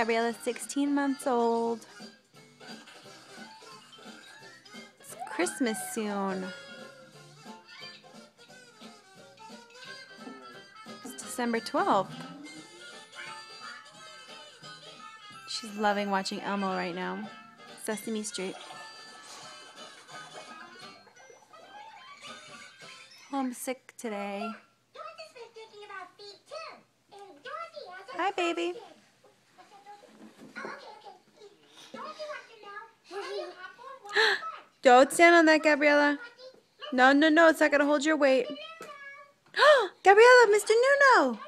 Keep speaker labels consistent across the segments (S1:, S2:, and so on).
S1: Gabriella's 16 months old. It's Christmas soon. It's December 12th. She's loving watching Elmo right now. Sesame Street. Homesick today. Hi, baby. Don't stand on that, Gabriella. No, no, no. It's not going to hold your weight. Gabriella, Mr. Nuno.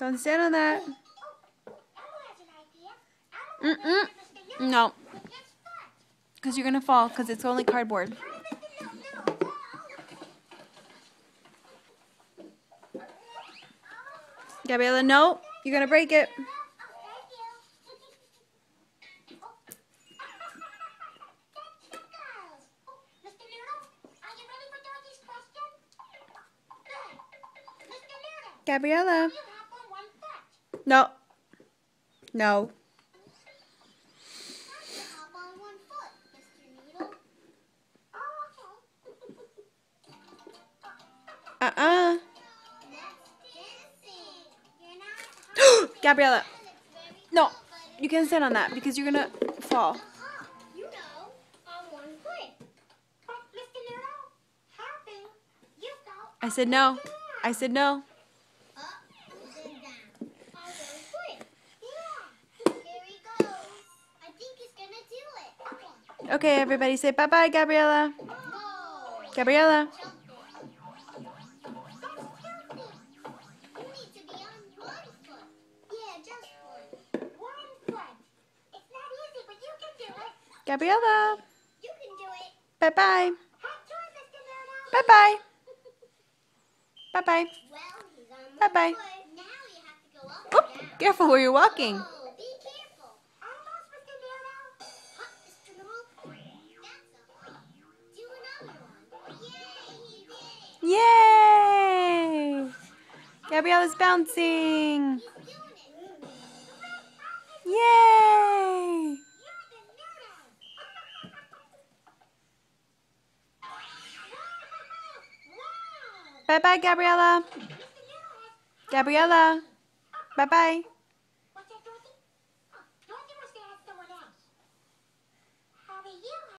S1: Don't stand on that. Mm-mm. No. Because you're going to fall because it's only cardboard. Gabriella, no. You're going to break it. Gabriella. No. No. Uh-uh. Gabriella. No. You can't stand on that because you're going to fall. I said no. I said no. Okay, everybody say bye-bye, Gabriella. Gabriella. Gabriella. Bye-bye. Bye-bye. Bye-bye. Bye-bye. Oh, careful where you're walking. Yay! Gabriella's bouncing. Yay! Bye-bye, Gabriella. Gabriella. Bye-bye.